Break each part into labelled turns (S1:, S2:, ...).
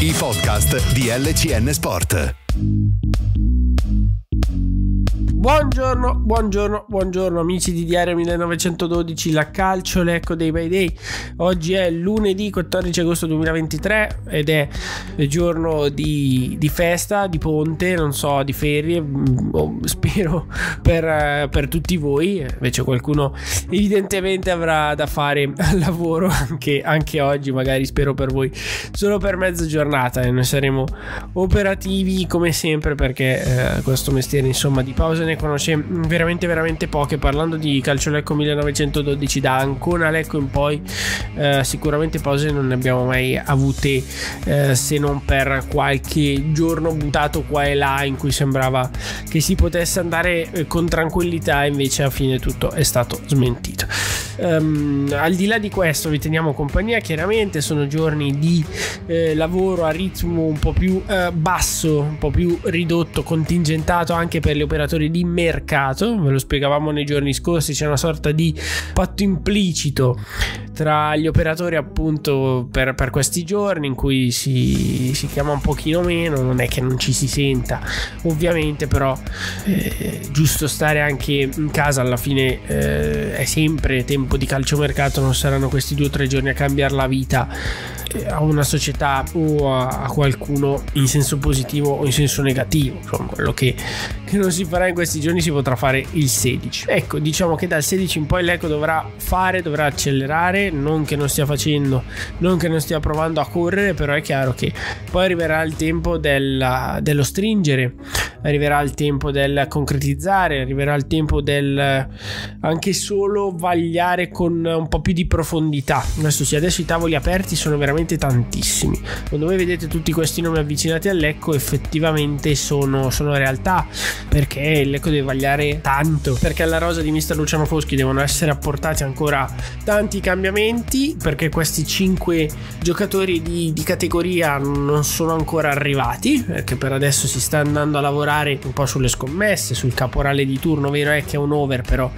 S1: i podcast di LCN Sport.
S2: Buongiorno, buongiorno, buongiorno amici di Diario 1912, la calcio, l'ecco dei by day. Oggi è lunedì 14 agosto 2023 ed è giorno di, di festa, di ponte, non so, di ferie, mm, oh, spero per, per, tutti voi. Invece qualcuno evidentemente avrà da fare al lavoro anche, anche oggi, magari spero per voi, solo per mezza giornata e noi saremo operativi come sempre perché eh, questo mestiere insomma di pausa ne conosce veramente veramente poche. Parlando di calcio Lecco 1912 da Ancona Lecco in poi eh, sicuramente pause non ne abbiamo mai avute eh, se non per qualche giorno buttato qua e là in cui sembrava che si potesse andare eh, con tranquillità invece a fine tutto è stato smentito. Um, al di là di questo vi teniamo compagnia chiaramente sono giorni di eh, lavoro a ritmo un po' più eh, basso un po' più ridotto contingentato anche per gli operatori di di mercato, ve lo spiegavamo nei giorni scorsi, c'è una sorta di patto implicito tra gli operatori appunto per, per questi giorni in cui si, si, chiama un pochino meno, non è che non ci si senta ovviamente, però eh, giusto stare anche in casa alla fine eh, è sempre tempo di calciomercato, non saranno questi due o tre giorni a cambiare la vita a una società o a, a, qualcuno in senso positivo o in senso negativo, insomma quello che, che non si farà in questi giorni si potrà fare il 16. Ecco, diciamo che dal 16 in poi l'Eco dovrà fare, dovrà accelerare non che non stia facendo, non che non stia provando a correre, però è chiaro che poi arriverà il tempo della, dello stringere, arriverà il tempo del concretizzare, arriverà il tempo del anche solo vagliare con un po' più di profondità. Adesso sì, adesso i tavoli aperti sono veramente tantissimi. Quando voi vedete tutti questi nomi avvicinati all'ecco, effettivamente sono, sono realtà, perché l'ecco deve vagliare tanto, perché alla rosa di Mister Luciano Foschi devono essere apportati ancora tanti cambiamenti perché questi 5 giocatori di, di, categoria non sono ancora arrivati perché per adesso si sta andando a lavorare un po' sulle scommesse sul caporale di turno vero è che è un over però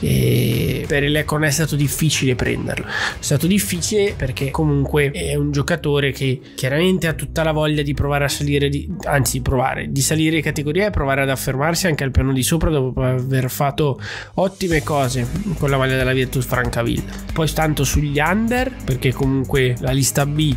S2: eh, per il Lecco non è stato difficile prenderlo. È stato difficile perché comunque è un giocatore che chiaramente ha tutta la voglia di provare a salire di, anzi provare di salire in categoria e provare ad affermarsi anche al piano di sopra dopo aver fatto ottime cose con la maglia della Virtus Francavilla. Poi tanto sugli under perché comunque la lista B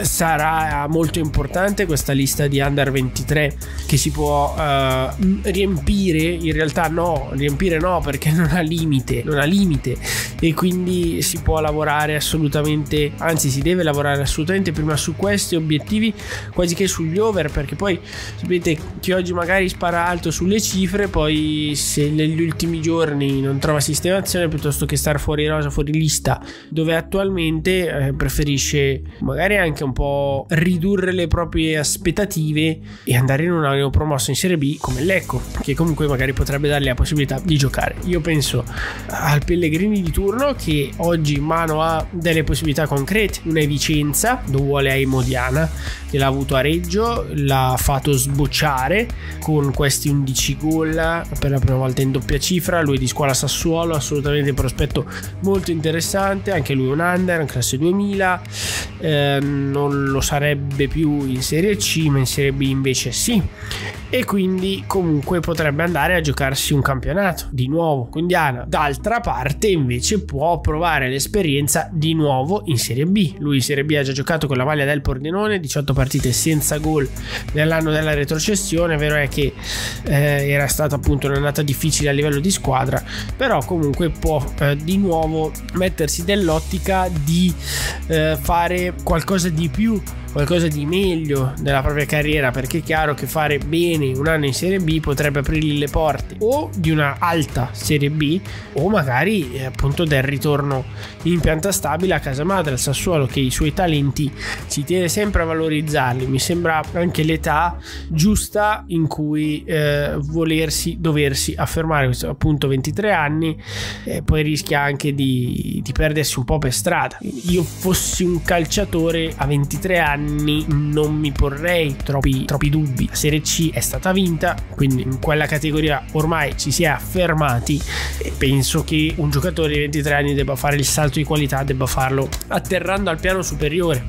S2: sarà molto importante questa lista di under 23 che si può uh, riempire in realtà no riempire no perché non ha limite non ha limite. E quindi si può lavorare assolutamente anzi si deve lavorare assolutamente prima su questi obiettivi quasi che sugli over perché poi sapete chi oggi magari spara alto sulle cifre poi se negli ultimi giorni non trova sistemazione piuttosto che stare fuori rosa fuori lista dove attualmente eh, preferisce magari anche un po' ridurre le proprie aspettative e andare in una neopromossa in Serie B come Lecco, che comunque magari potrebbe dargli la possibilità di giocare. Io penso al Pellegrini di turno che oggi in mano ha delle possibilità concrete, una è Vicenza, lo vuole a Emodiana, che l'ha avuto a Reggio, l'ha fatto sbocciare con questi 11 gol per la prima volta in doppia cifra, lui di scuola Sassuolo, assolutamente prospetto molto interessante, anche lui un under, un classe 2000, eh, non lo sarebbe più in Serie C, ma in Serie B invece sì e quindi comunque potrebbe andare a giocarsi un campionato di nuovo con Diana. D'altra parte invece può provare l'esperienza di nuovo in Serie B. Lui in Serie B ha già giocato con la maglia del Pordenone, 18 partite senza gol nell'anno della retrocessione, vero è che eh, era stata appunto un'annata difficile a livello di squadra, però comunque può eh, di nuovo mettersi nell'ottica di eh, fare qualcosa di più qualcosa di meglio nella propria carriera perché è chiaro che fare bene un anno in Serie B potrebbe aprirgli le porte o di una alta Serie B o magari eh, appunto del ritorno in pianta stabile a casa madre al Sassuolo che i suoi talenti ci tiene sempre a valorizzarli. Mi sembra anche l'età giusta in cui eh, volersi doversi affermare questo appunto 23 anni e poi rischia anche di, di perdersi un po' per strada. Io fossi un calciatore a 23 anni anni non mi porrei troppi, troppi dubbi. La Serie C è stata vinta, quindi in quella categoria ormai ci si è affermati e penso che un giocatore di 23 anni debba fare il salto di qualità, debba farlo atterrando al piano superiore.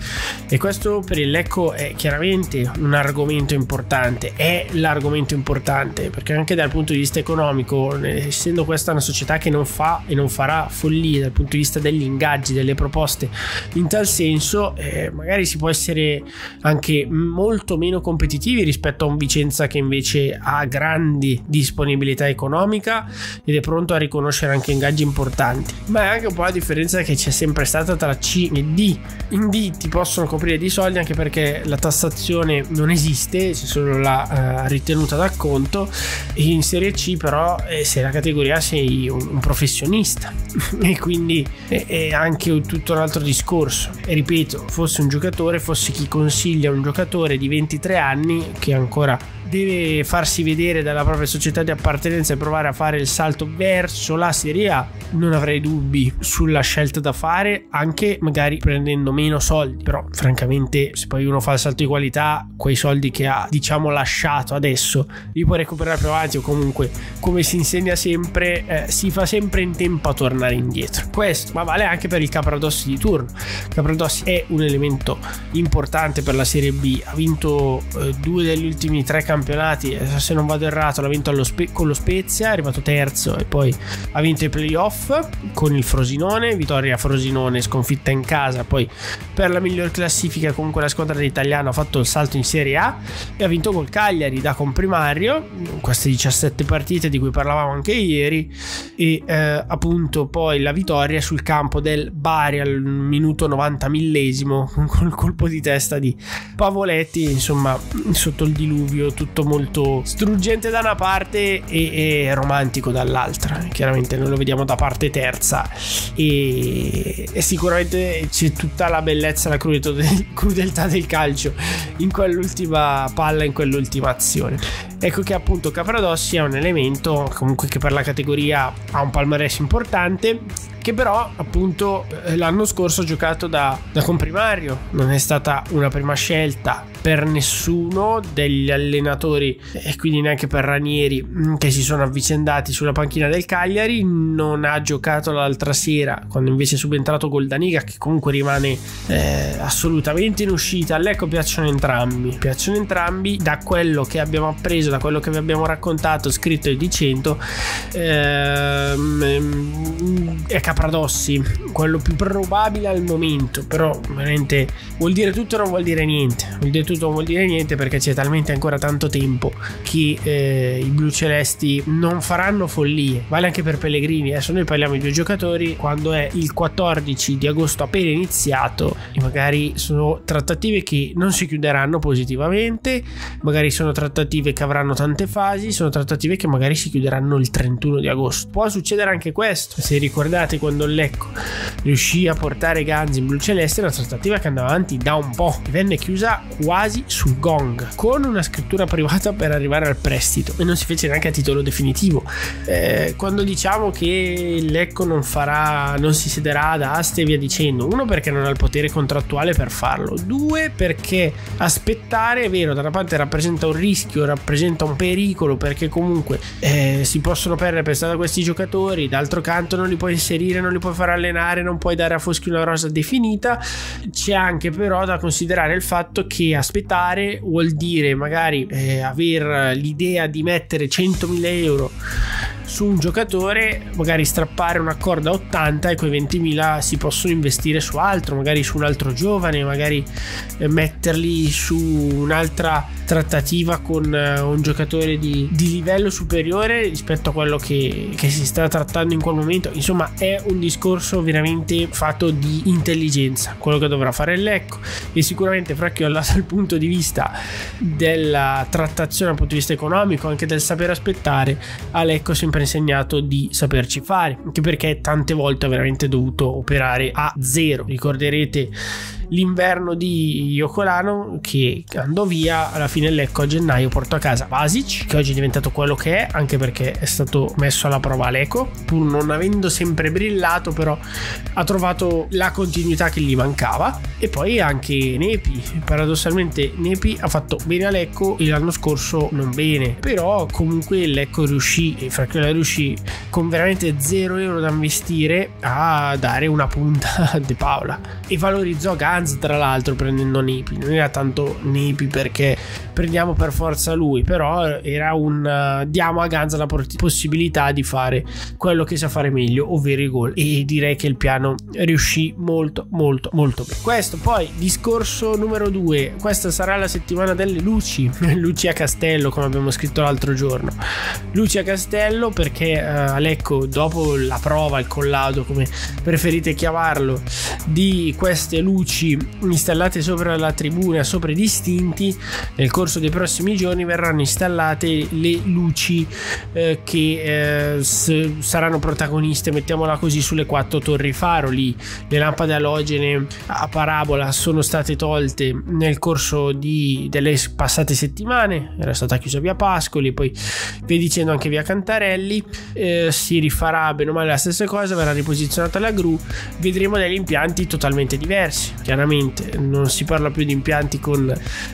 S2: E questo per il Lecco è chiaramente un argomento importante, è l'argomento importante perché anche dal punto di vista economico, essendo questa una società che non fa e non farà follie dal punto di vista degli ingaggi, delle proposte in tal senso, eh, magari si può essere anche molto meno competitivi rispetto a un Vicenza che invece ha grandi disponibilità economica ed è pronto a riconoscere anche ingaggi importanti. Ma è anche un po' la differenza che c'è sempre stata tra C e D. In D ti possono coprire di soldi anche perché la tassazione non esiste, c'è solo la uh, ritenuta d'acconto. In Serie C però eh, sei la categoria sei un, un professionista e quindi è, è anche tutto un altro discorso. E ripeto, fosse un giocatore, fosse chi consiglia un giocatore di 23 anni che ancora deve farsi vedere dalla propria società di appartenenza e provare a fare il salto verso la Serie A, non avrei dubbi sulla scelta da fare, anche magari prendendo meno soldi. Però, francamente, se poi uno fa il salto di qualità, quei soldi che ha, diciamo, lasciato adesso, li può recuperare più avanti o comunque, come si insegna sempre, eh, si fa sempre in tempo a tornare indietro. Questo, ma vale anche per il Capradossi di turno. Capradossi è un elemento importante per la Serie B, ha vinto eh, due degli ultimi tre campionati campionati, eh, se non vado errato, l'ha vinto Spe- con lo Spezia, è arrivato terzo e poi ha vinto i playoff con il Frosinone, vittoria Frosinone sconfitta in casa, poi per la miglior classifica comunque la squadra italiana ha fatto il salto in Serie A e ha vinto col Cagliari da comprimario, queste 17 partite di cui parlavamo anche ieri e eh, appunto poi la vittoria sul campo del Bari al minuto 90 millesimo con il colpo di testa di Pavoletti, insomma sotto il diluvio tutto molto struggente da una parte e, e romantico dall'altra. Chiaramente noi lo vediamo da parte terza e, e sicuramente c'è tutta la bellezza la crudeltà del, crudeltà del calcio in quell'ultima palla, in quell'ultima azione. Ecco che appunto Capradossi è un elemento comunque che per la categoria ha un palmarès importante che però appunto eh, l'anno scorso ha giocato da, da comprimario, non è stata una prima scelta per nessuno degli allenatori e quindi neanche per Ranieri mm, che si sono avvicendati sulla panchina del Cagliari, non ha giocato l'altra sera quando invece è subentrato Goldaniga che comunque rimane eh, assolutamente in uscita, all'Ecco piacciono entrambi, piacciono entrambi. Da quello che abbiamo appreso, da quello che vi abbiamo raccontato, scritto e dicendo ehm, è capito Capradossi, quello più probabile al momento, però veramente vuol dire tutto o non vuol dire niente, vuol dire tutto o non vuol dire niente perché c'è talmente ancora tanto tempo che eh, i blu celesti non faranno follie, vale anche per Pellegrini, adesso noi parliamo di due giocatori. Quando è il 14 di agosto appena iniziato e magari sono trattative che non si chiuderanno positivamente, magari sono trattative che avranno tante fasi, sono trattative che magari si chiuderanno il 31 di agosto. Può succedere anche questo, se ricordate quando Lecco riuscì a portare Ganzi in blu celeste, una trattativa che andava avanti da un po', venne chiusa quasi sul gong, con una scrittura privata per arrivare al prestito e non si fece neanche a titolo definitivo. Eh, quando diciamo che Lecco non farà, non si siederà ad aste e via dicendo, uno perché non ha il potere contrattuale per farlo, due perché aspettare è vero, da una parte rappresenta un rischio, rappresenta un pericolo perché comunque eh, si possono perdere per strada questi giocatori, d'altro canto non li puoi inserire non li puoi far allenare, non puoi dare a Foschi una rosa definita. C'è anche però da considerare il fatto che aspettare vuol dire magari eh, avere l'idea di mettere 100.000 euro su un giocatore, magari strappare un accordo a 80 e quei 20.000 si possono investire su altro, magari su un altro giovane, magari eh, metterli su un'altra trattativa con eh, un giocatore di, di, livello superiore rispetto a quello che, che si sta trattando in quel momento. Insomma, è un discorso veramente fatto di intelligenza, quello che dovrà fare Lecco e sicuramente Fracchio dal punto di vista della trattazione dal punto di vista economico, anche del saper aspettare, a Lecco sempre sempre insegnato di saperci fare, anche perché tante volte ha veramente dovuto operare a zero. Ricorderete l'inverno di Yokolano che andò via alla fine Lecco a gennaio portò a casa Basic che oggi è diventato quello che è anche perché è stato messo alla prova Lecco pur non avendo sempre brillato però ha trovato la continuità che gli mancava. E poi anche Nepi paradossalmente Nepi ha fatto bene a Lecco e l'anno scorso non bene però comunque Lecco riuscì e Fracchiola riuscì con veramente 0 euro da investire a dare una punta a De Paola. E valorizzò Ganz tra l'altro prendendo Nepi non era tanto Nepi perché prendiamo per forza lui però era un uh, diamo a Ganz la possibilità di fare quello che sa fare meglio ovvero i gol. E direi che il piano riuscì molto molto molto bene. Questo poi discorso numero due. Questa sarà la settimana delle luci. Luci a castello come abbiamo scritto l'altro giorno. Luci a castello perché uh, Alecco dopo la prova il collaudo come preferite chiamarlo di queste luci installate sopra la tribuna sopra i distinti nel corso dei prossimi giorni verranno installate le luci eh, che eh, s- saranno protagoniste mettiamola così sulle quattro torri faro lì le lampade alogene a parabola sono state tolte nel corso di, delle passate settimane. Era stata chiusa via Pascoli poi via dicendo anche via Cantarelli eh, si rifarà bene o male la stessa cosa verrà riposizionata la gru vedremo degli impianti totalmente diversi chiaramente non si parla più di impianti con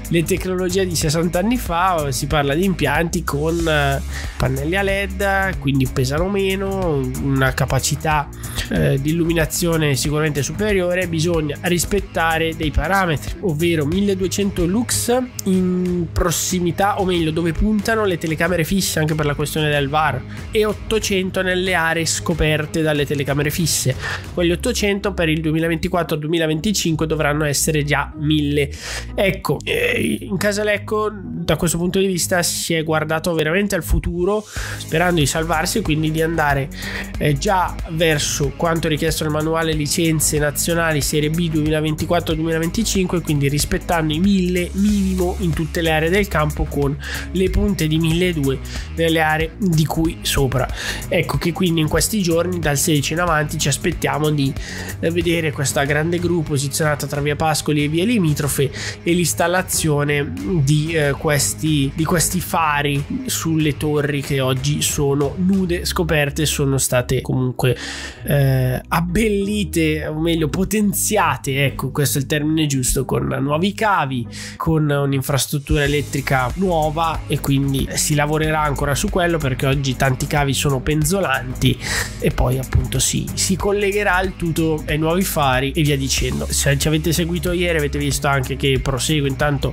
S2: le tecnologie di 60 anni fa si parla di impianti con eh, pannelli a led quindi pesano meno una capacità eh, di illuminazione sicuramente superiore bisogna rispettare dei parametri ovvero 1200 lux in prossimità o meglio dove puntano le telecamere fisse anche per la questione del VAR e 800 nelle aree scoperte dalle telecamere fisse. Quegli 800 per il 2024-2025 dovranno essere già 1000 ecco eh, in Casalecco da questo punto di vista si è guardato veramente al futuro sperando di salvarsi quindi di andare eh, già verso quanto richiesto nel manuale licenze nazionali serie B 2024-2025 quindi rispettando i 1000 minimo in tutte le aree del campo con le punte di 1200 nelle aree di cui sopra. Ecco che quindi in questi giorni dal 16 in avanti ci aspettiamo di eh, vedere questa grande gru posizionata tra via Pascoli e via limitrofe e l'installazione di, eh, questi, di questi fari sulle torri che oggi sono nude scoperte sono state comunque eh, abbellite o meglio potenziate ecco questo è il termine giusto con nuovi cavi con un'infrastruttura elettrica nuova e quindi si lavorerà ancora su quello perché oggi tanti cavi sono penzolanti e poi appunto si, si collegherà il tutto ai nuovi fari e via dicendo. Se ci avete seguito ieri avete visto anche che prosegue intanto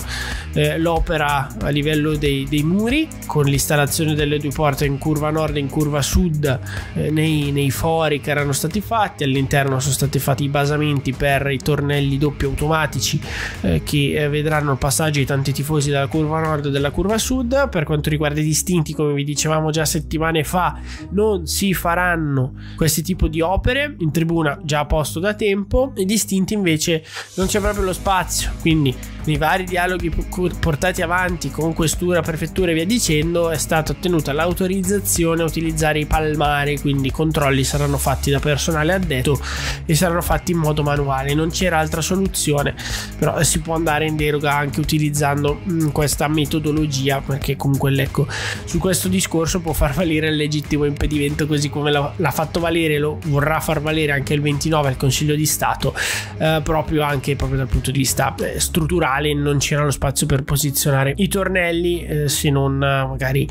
S2: eh, l'opera a livello dei, dei, muri con l'installazione delle due porte in curva nord e in curva sud eh, nei, nei fori che erano stati fatti. All'interno sono stati fatti i basamenti per i tornelli doppi automatici eh, che eh, vedranno il passaggio di tanti tifosi dalla curva nord e dalla curva sud. Per quanto riguarda i distinti come vi dicevamo già settimane fa non si faranno questi tipi di opere in tribuna già a posto da tempo. I distinti invece non c'è proprio lo spazio. Quindi nei vari dialoghi portati avanti con questura, prefettura e via dicendo è stata ottenuta l'autorizzazione a utilizzare i palmari, quindi i controlli saranno fatti da personale addetto e saranno fatti in modo manuale, non c'era altra soluzione, però si può andare in deroga anche utilizzando mm, questa metodologia perché comunque ecco su questo discorso può far valere il legittimo impedimento così come l'ha fatto valere, lo vorrà far valere anche il 29 al Consiglio di Stato eh, proprio anche proprio dal punto di vista eh, strutturale non c'era lo spazio per posizionare i tornelli eh, se non eh, magari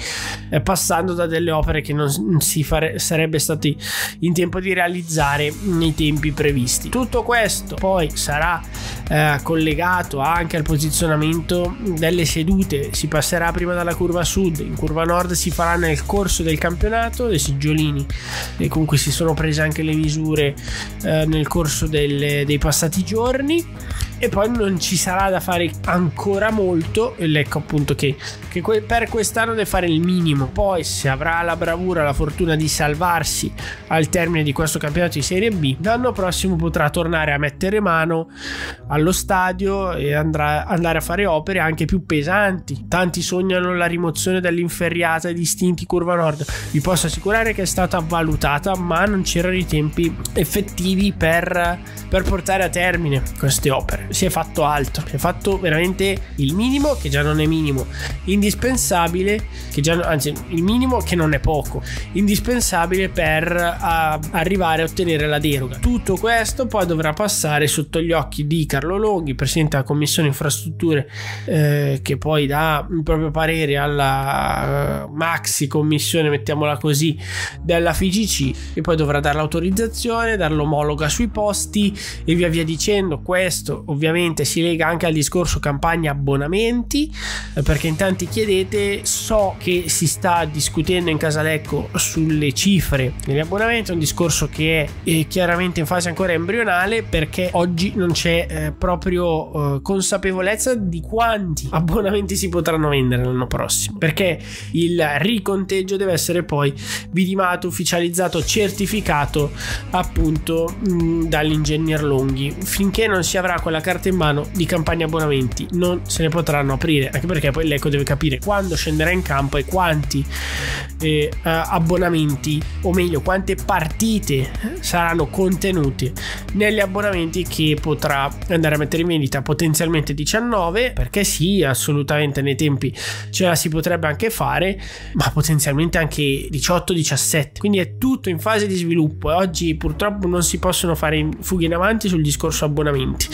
S2: eh, passando da delle opere che non si fare, sarebbe stati in tempo di realizzare nei tempi previsti. Tutto questo poi sarà eh, collegato anche al posizionamento delle sedute, si passerà prima dalla curva sud, in curva nord si farà nel corso del campionato dei seggiolini e comunque si sono prese anche le misure eh, nel corso delle, dei passati giorni umur e poi non ci sarà da fare ancora molto e ecco appunto che, che per quest'anno deve fare il minimo. Poi se avrà la bravura la fortuna di salvarsi al termine di questo campionato di Serie B l'anno prossimo potrà tornare a mettere mano allo stadio e andrà andare a fare opere anche più pesanti. Tanti sognano la rimozione dell'inferriata distinti curva nord. Vi posso assicurare che è stata valutata ma non c'erano i tempi effettivi per, per portare a termine queste opere si è fatto altro, si è fatto veramente il minimo che già non è minimo, indispensabile che già anzi il minimo che non è poco, indispensabile per uh, arrivare a ottenere la deroga. Tutto questo poi dovrà passare sotto gli occhi di Carlo Longhi, presidente della Commissione Infrastrutture eh, che poi dà il proprio parere alla uh, maxi commissione, mettiamola così, della FIGC e poi dovrà dare l'autorizzazione, dar l'omologa sui posti e via via dicendo. Questo ovviamente si lega anche al discorso campagna abbonamenti eh, perché in tanti chiedete, so che si sta discutendo in Casalecco sulle cifre degli abbonamenti, è un discorso che è, è chiaramente in fase ancora embrionale perché oggi non c'è eh, proprio eh, consapevolezza di quanti abbonamenti si potranno vendere l'anno prossimo perché il riconteggio deve essere poi vidimato, ufficializzato, certificato appunto mm, dall'ingegner Longhi. Finché non si avrà quella carta in mano di campagna abbonamenti. Non se ne potranno aprire anche perché poi l'Eco deve capire quando scenderà in campo e quanti eh, abbonamenti o meglio quante partite saranno contenute negli abbonamenti che potrà andare a mettere in vendita potenzialmente 19 perché sì assolutamente nei tempi ce la si potrebbe anche fare ma potenzialmente anche 18-17 quindi è tutto in fase di sviluppo e oggi purtroppo non si possono fare fughe in avanti sul discorso abbonamenti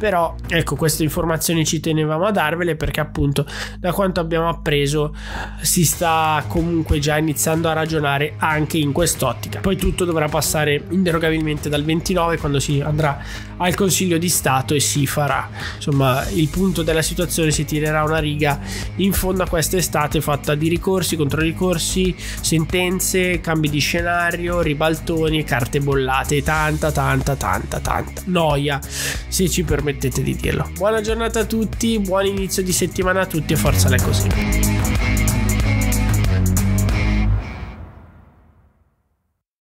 S2: però ecco queste informazioni ci tenevamo a darvele perché appunto da quanto abbiamo appreso si sta comunque già iniziando a ragionare anche in quest'ottica. Poi tutto dovrà passare inderogabilmente dal 29 quando si andrà al Consiglio di Stato e si farà. Insomma il punto della situazione si tirerà una riga in fondo a quest'estate fatta di ricorsi contro ricorsi sentenze cambi di scenario ribaltoni carte bollate tanta tanta tanta tanta noia se ci permettete di dirlo. Buona giornata a tutti buon inizio di settimana a tutti e forza le così